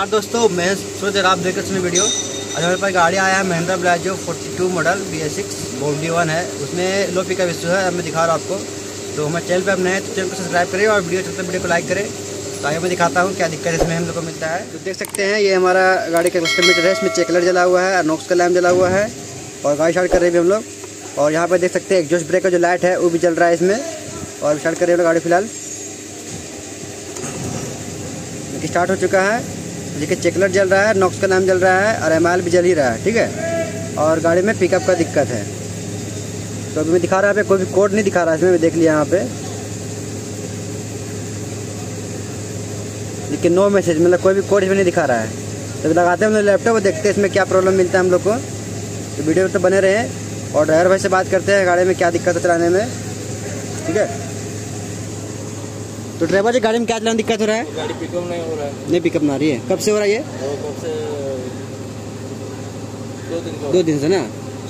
नमस्कार दोस्तों, मैं सूरज आप देख रहे वीडियो। आज हमारे पास गाड़ी आया है Mahindra Blazo 42 model B S six body one है। उसमें लो पिकअप इशू है, मैं दिखा रहा हूँ आपको। तो हमारे चैनल पे अपने हैं तो चैनल को सब्सक्राइब करें और वीडियो चलते वीडियो को लाइक करें। तो आगे मैं दिखाता हूँ, क्या दिक्कत इसमें हम लोग को मिलता है। तो देख सकते हैं, ये हमारा गाड़ी का कस्टमीटर है, इसमें चेकलर जला हुआ है नोक्स का लैम्प जला हुआ है, और गाड़ी स्टार्ट कर रहे हैं हम लोग। और यहाँ पर देख सकते हैं एग्जॉस्ट ब्रेक का जो लाइट है, वो भी जल रहा है इसमें। और स्टार्ट कर रहे हैं गाड़ी फ़िलहाल। स्टार्ट हो चुका है। देखिए, चेकलर जल रहा है, नॉक्स का नाम जल रहा है और एम भी जल ही रहा है, ठीक है? और गाड़ी में पिकअप का दिक्कत है। तो अभी मैं दिखा रहा है कोई भी कोड नहीं दिखा रहा है इसमें देख लिया यहाँ पे। लेकिन नो मैसेज मतलब कोई भी कोड इसमें नहीं दिखा रहा है। तो लगाते हैं हम लैपटॉप और देखते हैं इसमें क्या प्रॉब्लम मिलता है हम लोग को। तो वीडियो तो बने रहे और ड्राइवर भाई से बात करते हैं गाड़ी में क्या दिक्कत है चलाने में, ठीक है? तो ड्राइवर जी गाड़ी में क्या चलाने दिक्कत हो रहा है? गाड़ी पिकअप नहीं हो रहा है। नहीं पिकअप ना रही है। कब से हो रहा है ये? कब से दो दिन दो दिन से ना?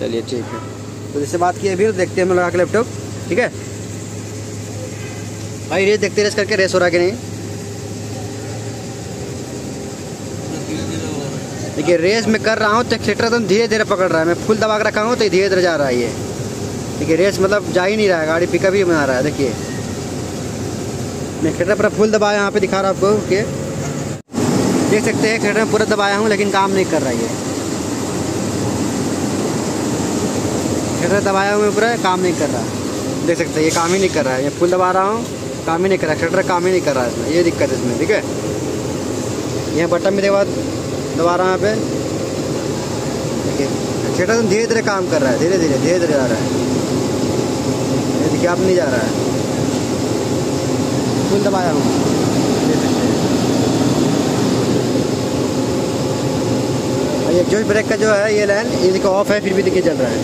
चलिए ठीक है। तो जैसे बात की अभी तो देखते हैं हम लगा के लैपटॉप ठीक है? भाई रेस देखते रेस करके रेस हो रहा है कि नहीं? देखिए रेस में कर रहा हूँ तो एक्सीटर एकदम धीरे धीरे पकड़ रहा है। मैं फुल दबा के रखा हूँ तो धीरे धीरे जा रहा है ये। देखिए रेस मतलब जा ही नहीं रहा है गाड़ी पिकअप ही बना रहा है देखिए। मैं एक्सीटर पर फुल दबाया यहाँ पे दिखा रहा आपको कि देख सकते हैं एक्सीटर में पूरा दबाया हूँ, लेकिन काम नहीं कर रहा है ये एक्सीटर दबाया हूँ मैं पूरा, काम नहीं कर रहा। देख सकते हैं, ये काम ही नहीं कर रहा है, ये फुल दबा रहा हूँ, काम ही नहीं कर रहा एक्सीटर काम ही नहीं कर रहा है इसमें, ये दिक्कत है इसमें, ठीक है? यहाँ बटन देखो बाद दबा रहा हूँ यहाँ पे। एक्सीटर धीरे धीरे काम कर रहा है धीरे धीरे धीरे धीरे जा रहा है। देखिए आप नहीं जा रहा है। फुल दबाया हूँ ये जो ब्रेक का जो है, ये लाइन ये देखो ऑफ़ है, फिर भी देखिए चल रहा है।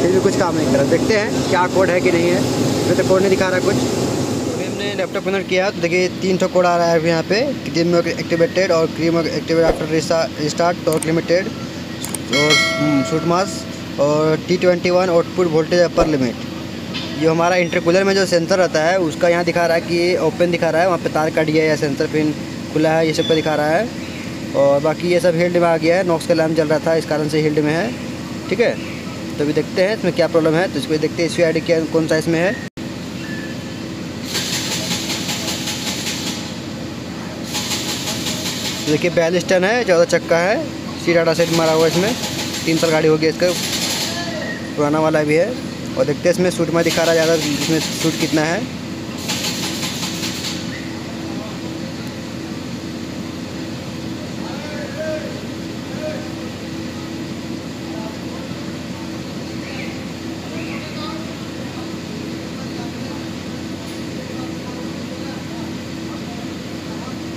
फिर भी कुछ काम नहीं कर। रहा देखते हैं क्या कोड है कि नहीं है। अभी तो कोड नहीं दिखा रहा कुछ। अभी हमने लैपटॉप कनेक्ट किया। तो देखिए, तीन सौ कोड आ रहा है अभी यहाँ पे। क्रीम एक्टिवेटेड और क्रीम एक्टिवेट आफ्टर रिस्टार्ट और लिमिटेड और शूट मास और T twenty one output voltage upper limit जो हमारा इंटरकूलर में जो सेंसर रहता है, उसका यहाँ दिखा रहा है कि ओपन दिखा रहा है, वहाँ पे तार कट गया है या सेंसर पिन खुला है, ये सब का दिखा रहा है। और बाकी ये सब हिल्ड में आ गया है नॉक्स का लैम्प जल रहा था, इस कारण से हिल्ड में है, ठीक है? तो अभी देखते हैं, इसमें क्या प्रॉब्लम है तो इसको देखते हैं इस आई क्या, कौन सा इसमें है। तो देखिए, बयालीस टन है चौदह चक्का है सीट डाटा सेट मारा हुआ इसमें, तीन साल गाड़ी हो गई इसका। पुराना वाला भी है। और देखते हैं इसमें सूट में दिखा रहा ज़्यादा, इसमें सूट कितना है।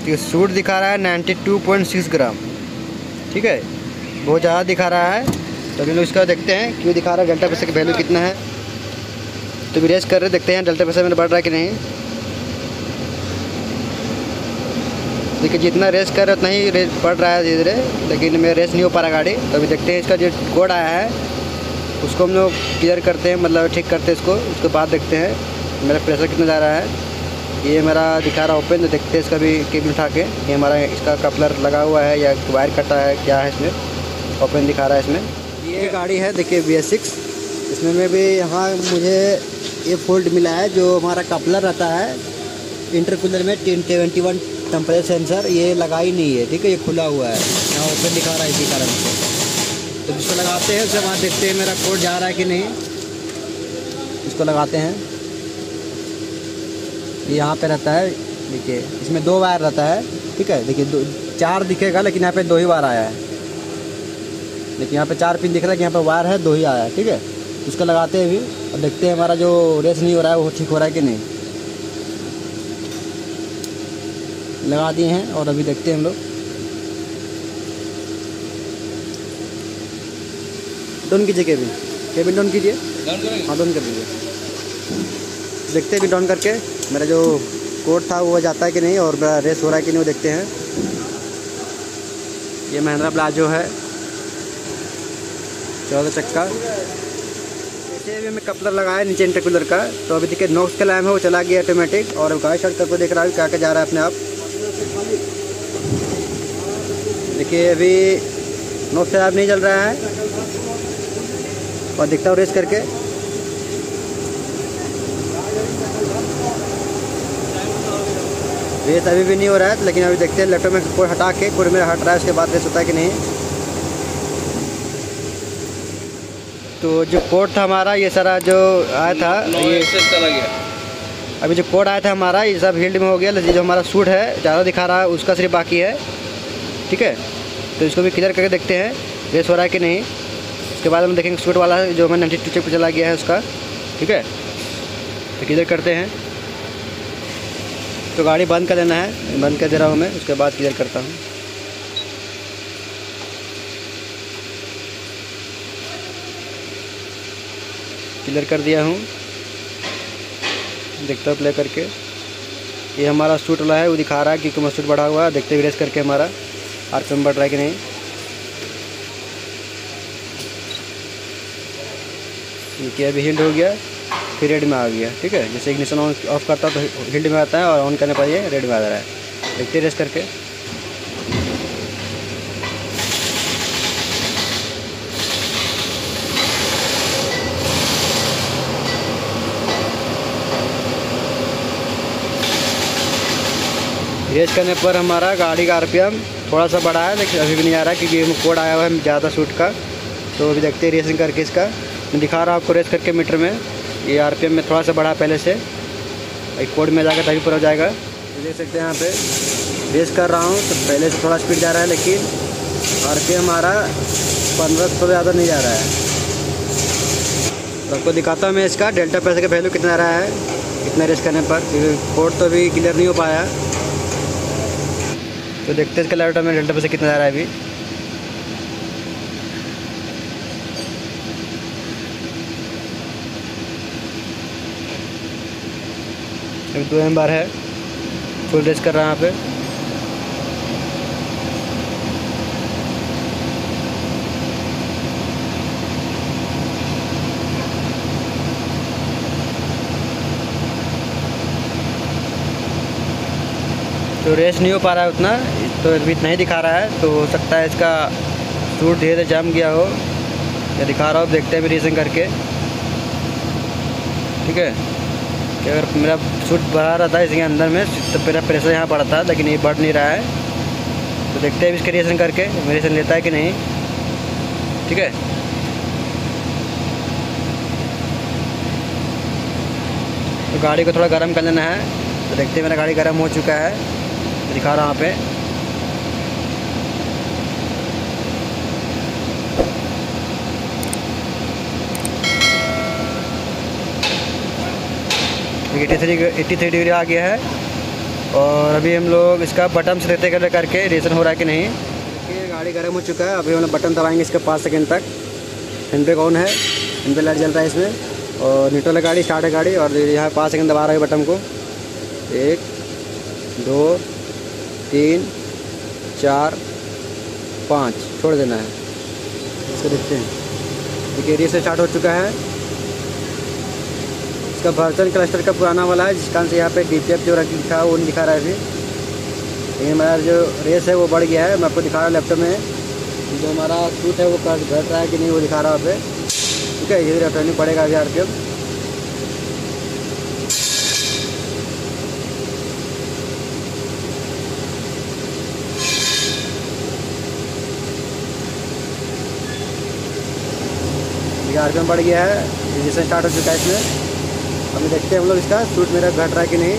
ये सूट दिखा रहा है ninety two point six gram. ठीक है? बहुत ज़्यादा दिखा रहा है। तो अभी लोग इसका देखते हैं, क्यों दिखा रहा है डेल्टा पैसे का वैल्यू कितना है। तो भी रेस कर रहे देखते हैं डेल्टा पैसा मेरा बढ़ रहा है कि नहीं। देखिए, जितना रेस कर रहे उतना ही रेस बढ़ रहा है धीरे धीरे लेकिन मेरा रेस नहीं हो पा रहा गाड़ी। तो अभी देखते हैं इसका जो कोड आया है, उसको हम लोग क्लियर करते हैं मतलब ठीक करते हैं इसको। उसके बाद देखते हैं मेरा प्रेशर कितना जा रहा है। ये मेरा दिखा रहा ओपन तो देखते हैं इसका भी केबल उठा के। ये हमारा इसका कपलर लगा हुआ है या वायर कटा है, क्या है इसमें? ओपन दिखा रहा है इसमें। ये गाड़ी है, देखिए बी एस सिक्स इसमें में भी यहाँ मुझे ये फोल्ड मिला है, जो हमारा कपलर रहता है। इंटरकूलर में ten twenty one temperature sensor ये लगा ही नहीं है, ठीक है, ये खुला हुआ है। यहाँ ओपन दिखा रहा है इसी कारण से। तो जिसको लगाते हैं उसके बाद देखते हैं मेरा कोड जा रहा है कि नहीं, इसको लगाते हैं। यहाँ पे रहता है, देखिए, इसमें दो वायर रहता है, ठीक है, देखिए, दो, चार दिखेगा, लेकिन यहाँ पे दो ही वायर आया है। लेकिन यहाँ पे चार पिन दिख रहा है कि यहाँ पे वायर है दो ही आया है ठीक है? उसको लगाते हैं अभी और देखते हैं हमारा जो रेस नहीं हो रहा है वो ठीक हो रहा है कि नहीं। लगा दिए हैं और अभी देखते हैं हम लोग। डोन कीजिए केबिन केबिन डोन कीजिए। हाँ डोन कर दीजिए। देखते हैं अभी डाउन करके मेरा जो कोड था वो जाता है कि नहीं और मेरा रेस हो रहा है कि नहीं वो देखते हैं। ये महिंद्रा प्लाजो है। चौदह चक्का जैसे अभी हमें कपलर लगाया नीचे इंटरकूलर का तो अभी देखिए नोक्स का लैम है, वो चला गया ऑटोमेटिक और गाड़ी शर्ट करके देख रहा है क्या क्या जा रहा है अपने आप। देखिए अभी नोक शराब नहीं चल रहा है। और दिखता हूँ रेस करके। रेस अभी भी नहीं हो रहा है, लेकिन अभी देखते हैं लैपटॉप में कोई हटा के कोड मेरा हट रहा है, उसके बाद रेस होता है कि नहीं। तो जो कोड था हमारा ये सारा जो आया था ये चला गया। अभी जो कोड आया था हमारा ये सब हिल्ड में हो गया जो हमारा सूट है ज़्यादा दिखा रहा है उसका सिर्फ़ बाकी है ठीक है? तो इसको भी क्लियर करके देखते हैं रेस हो रहा है कि नहीं। उसके बाद हम देखेंगे सूट वाला जो हमें नाइन्टी टू चेक पर चला गया है उसका ठीक है? तो क्लियर करते हैं। तो गाड़ी बंद कर लेना है बंद कर दे रहा हूँ मैं उसके बाद क्लियर करता हूँ। क्लियर कर दिया हूँ। देखता हूँ प्ले करके। ये हमारा सूट वाला है, वो दिखा रहा है कि सूट बढ़ा हुआ है। देखते हुए रेस करके हमारा। आर पी बढ़ रहा है कि नहीं है अभी हिल्ड हो गया, फिर रेड में आ गया, ठीक है? जैसे इग्निशन ऑन ऑफ़ करता तो हिल्ड में आता है और ऑन करने पर ये रेड में आ रहा है। देखते रेस करके। रेस करने पर हमारा गाड़ी का आरपीएम थोड़ा सा बढ़ा है, लेकिन अभी भी नहीं आ रहा क्योंकि कोड आया हुआ है ज़्यादा सूट का। तो अभी देखते हैं रेसिंग करके इसका। मैं दिखा रहा हूँ आपको रेस करके मीटर में। ये आरपीएम में थोड़ा सा बढ़ा पहले से। एक कोड में जाएगा तभी पर हो जाएगा। देख सकते हैं यहाँ पे। रेस कर रहा हूँ तो पहले से थोड़ा स्पीड जा रहा है, लेकिन आर पी हमारा पंद्रह सौ ज़्यादा नहीं जा रहा है। तो आपको दिखाता हूँ मैं इसका। डेल्टा पैसे का वैल्यू कितना रहा है, कितना रेस करने पर। क्योंकि कोड तो अभी क्लियर नहीं हो पाया। तो देखते हैं इसका लाइट में डेल्टा पैसे कितना जा रहा है अभी। अभी दो एम बार है। फुल रेस कर रहा है यहाँ पे। तो रेस नहीं हो पा रहा है उतना तो अभी नहीं दिखा रहा है तो हो सकता है इसका सूट धीरे धीरे जम गया हो। या दिखा रहा हो देखते हैं अभी रेसिंग करके। ठीक है? कि अगर मेरा सूट बढ़ा रहा था इसके अंदर में तो मेरा प्रेशर यहाँ बढ़ा था लेकिन ये बढ़ नहीं रहा है। तो देखते हैं इसके रेसिंग करके रेसिंग लेता है कि नहीं। ठीक है? तो गाड़ी को थोड़ा गर्म कर लेना है। तो देखते हैं मेरा गाड़ी गर्म हो चुका है। दिखा रहा हूँ पे। Eighty three eighty three degree आ गया है। और अभी हम लोग इसका बटन से देते कर करके रेसन हो रहा है कि नहीं। देखिए, गाड़ी गर्म हो चुका है। अभी हम लोग बटन दबाएँगे इसके पाँच सेकंड तक। हैंड ब्रेक ऑन है? हैंड ब्रेक लाइट जल रहा है इसमें। और न्यूट्रल गाड़ी, स्टार्ट है गाड़ी। और यहाँ पाँच सेकंड दबा रहा है बटन को। एक, दो तीन, चार, पाँच। छोड़ देना है। इसको देखते हैं। देखिए, रेस स्टार्ट हो चुका है। इसका वर्जन क्लस्टर का पुराना वाला है, जिस कारण से यहाँ पे पी जो लिखा है वो नहीं दिखा रहा है अभी। लेकिन हमारा जो रेस है, वो बढ़ गया है। मैं आपको दिखा रहा हूँ लैपटॉप में। जो हमारा सूट है, वो घट रहा है कि नहीं, वो दिखा रहा है पे। ठीक है धीरे धीरे पड़ेगा अभी आर ये आर बढ़ गया है। रजिस्ट्रेशन स्टार्ट हो चुका है इसमें। अभी देखते हैं हम लोग इसका सूट मेरा घट रहा है कि नहीं।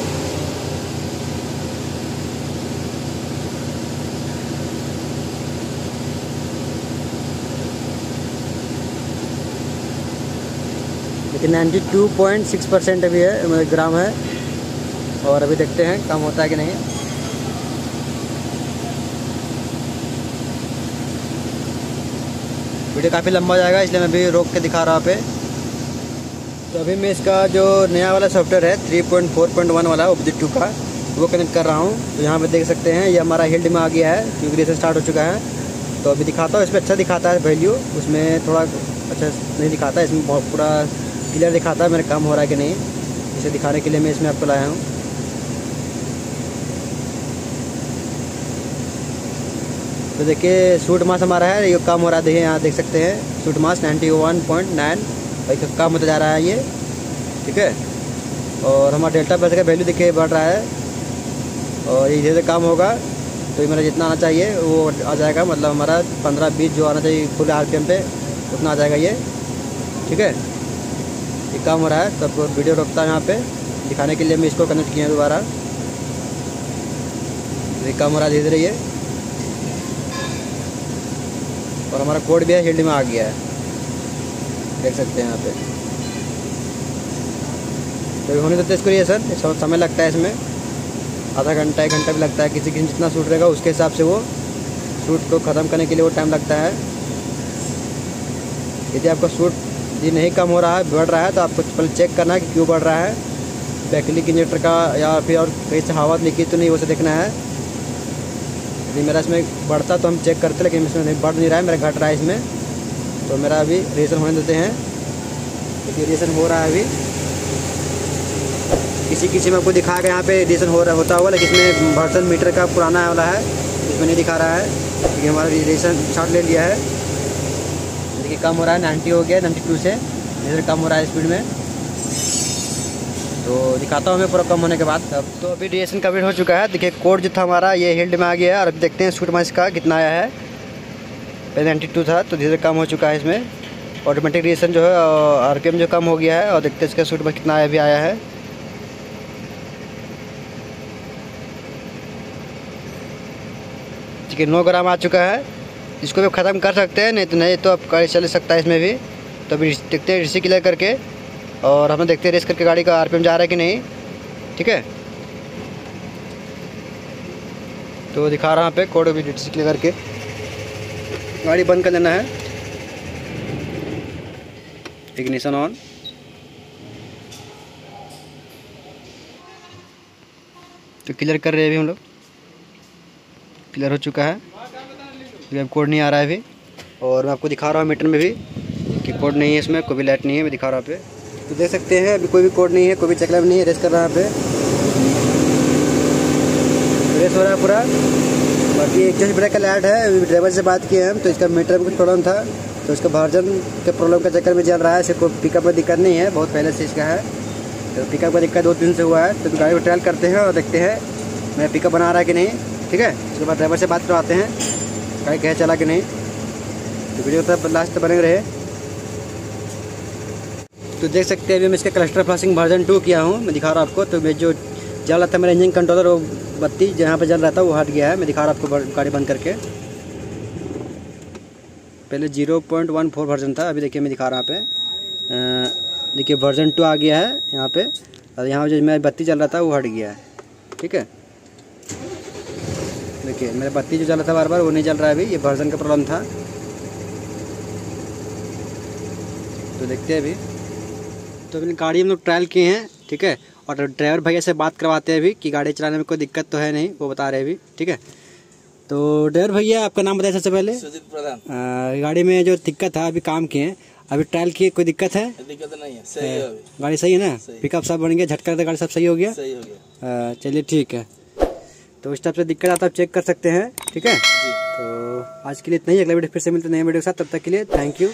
लेकिन 92.6 परसेंट अभी है ग्राम है। और अभी देखते हैं, कम होता है कि नहीं। वीडियो काफ़ी लंबा जाएगा, इसलिए मैं अभी रोक के दिखा रहा पे। तो अभी मैं इसका जो नया वाला सॉफ्टवेयर है 3.4.1 वाला ओब्जेक्ट टू का, वो कनेक्ट कर रहा हूँ। तो यहाँ पे देख सकते हैं, ये हमारा हिल्ड में आ गया है, क्योंकि रेसन स्टार्ट हो चुका है। तो अभी दिखाता हूँ, इसमें अच्छा दिखाता है वैल्यू उसमें थोड़ा अच्छा नहीं दिखाता, इसमें बहुत पूरा क्लियर दिखाता है, मेरा काम हो रहा है कि नहीं। इसे दिखाने के लिए मैं इसमें आपको लाया हूँ। तो देखिए सूट मास हमारा है, ये कम हो रहा है, देखिए, यहाँ देख सकते हैं soot mass ninety one point nine कम होता जा रहा है ये, ठीक है? और हमारा डेल्टा पैसे का वैल्यू देखिए, बढ़ रहा है, और ये धीरे कम होगा तो ये मेरा जितना आना चाहिए, वो आ जाएगा मतलब हमारा पंद्रह बीस जो आना चाहिए फुल आर पी एम पे, उतना आ जाएगा ये, ठीक है? ये कम हो रहा है तब वीडियो रोकता है यहाँ पे, दिखाने के लिए मैं इसको कनेक्ट किया दोबारा। ये कम हो रहा है धीरे धीरे ये। और हमारा कोड भी है, हिल्ड में आ गया है। देख सकते हैं यहाँ पे। तो होने देते इसको ये सर समय लगता है इसमें। आधा घंटा, एक घंटा भी लगता है। किसी किसी जितना सूट रहेगा, उसके हिसाब से वो सूट को ख़त्म करने के लिए वो टाइम लगता है। यदि आपका सूट यदि नहीं कम हो रहा है, बढ़ रहा है तो आपको पहले चेक करना है कि क्यों बढ़ रहा है। बैकलिक इंजेक्टर का या फिर और कहीं से हवा लीकेज तो नहीं, वो से देखना है। यदि मेरा इसमें बढ़ता तो हम चेक करते लेकिन इसमें नहीं, बढ़ नहीं रहा है, मेरा घट रहा है इसमें। तो मेरा अभी रिएशन होने देते हैं। क्योंकि रिएशन हो रहा है अभी। किसी किसी में आपको दिखा के यहाँ पे एडिशन हो रहा, होता होगा, लेकिन इसमें वर्सन मीटर का पुराना वाला है, इसमें नहीं दिखा रहा है। क्योंकि हमारा रेडिएशन शॉट ले लिया है। देखिए, कम हो रहा है नाइन्टी हो गया नाइन्टी टू से। इधर कम हो रहा है स्पीड में। तो दिखाता हूँ मैं पूरा कम होने के बाद। अब तो अभी रेडिएशन कंप्लीट हो चुका है। देखिए कोड जो था हमारा, ये हिल्ड में आ गया है और अभी देखते हैं सूट माइस का कितना आया है। नाइन्टी टू था तो धीरे कम हो चुका है इसमें। ऑटोमेटिक रेडिएशन जो है आर जो कम हो गया है और देखते हैं इसका सूट में कितना आया भी आया है। ठीक है नौ ग्राम आ चुका है। इसको भी ख़त्म कर सकते हैं, नहीं तो नहीं तो अब गाड़ी चल सकता है इसमें भी। तो अभी देखते हैं रिसी क्लियर करके। और हमें देखते हैं रेस करके गाड़ी का आरपीएम जा रहा है कि नहीं। ठीक है? तो दिखा रहा पे, कोड भी रिसी क्लियर करके। गाड़ी बंद कर लेना है। इग्निशन ऑन तो क्लियर कर रहे हैं अभी हम लोग। क्लियर हो चुका है। अब कोड नहीं आ रहा है अभी। और मैं आपको दिखा रहा हूँ मीटर में भी कि कोड नहीं है इसमें, कोई भी लाइट नहीं है, मैं दिखा रहा हूँ पे। तो देख सकते हैं, अभी कोई भी कोड नहीं है, कोई भी चेकलाइट नहीं है रेस कर रहा है पे। रेस हो रहा है पूरा। बाकी एक जैसे ब्रेक का लाइट है ड्राइवर से बात किए हम तो इसका मीटर में कुछ प्रॉब्लम था तो इसका वर्जन के प्रॉब्लम के चक्कर में चल रहा है इसे कोई पिकअप में दिक्कत नहीं है, बहुत पहले से इसका है। तो पिकअप का दिक्कत दो दिन से हुआ है तो गाड़ी को ट्रायल करते हैं और देखते हैं, मैं पिकअप बना रहा है कि नहीं, ठीक है? उसके बाद ड्राइवर से बात करवाते हैं, गाड़ी कहे चला कि नहीं। तो वीडियो तक लास्ट तक बने रहे। तो देख सकते हैं अभी मैं इसका क्लस्टर फ्लासिंग वर्जन टू किया हूँ। मैं दिखा रहा हूँ आपको। तो मैं जो जल रहा था, मेरा इंजन कंट्रोलर वो बत्ती जहाँ पर जल रहा था, वो हट गया है। मैं दिखा रहा हूँ आपको गाड़ी बंद करके। पहले zero point one four version था, अभी देखिए मैं दिखा रहा हूँ पे। देखिए वर्जन टू आ गया है यहाँ पे। और यहाँ जो मेरा बत्ती चल रहा था, वो हट गया है। ठीक है? देखिए, मेरा बत्ती जो चल रहा था बार बार वो नहीं चल रहा है अभी। ये वर्जन का प्रॉब्लम था। तो देखते हैं अभी। तो अपनी गाड़ी हम लोग ट्रायल किए हैं ठीक है? और ड्राइवर भैया से बात करवाते हैं अभी कि गाड़ी चलाने में कोई दिक्कत तो है नहीं वो बता रहे अभी ठीक है? तो ड्राइवर भैया आपका नाम बताया सबसे पहले। सुजीत प्रधान। गाड़ी में जो दिक्कत था अभी काम किए हैं। अभी ट्रायल किए कोई दिक्कत है? दिक्कत नहीं है सही है गाड़ी सही है ना? पिकअप सब बन गया झटका गाड़ी सब सही हो गया? सही हो गया। चलिए ठीक है। तो इस टाइप से दिक्कत आता है आप चेक कर सकते हैं ठीक है? तो आज के लिए इतना ही अगला वीडियो फिर से मिलते हैं नए वीडियो के साथ तब तक के लिए थैंक यू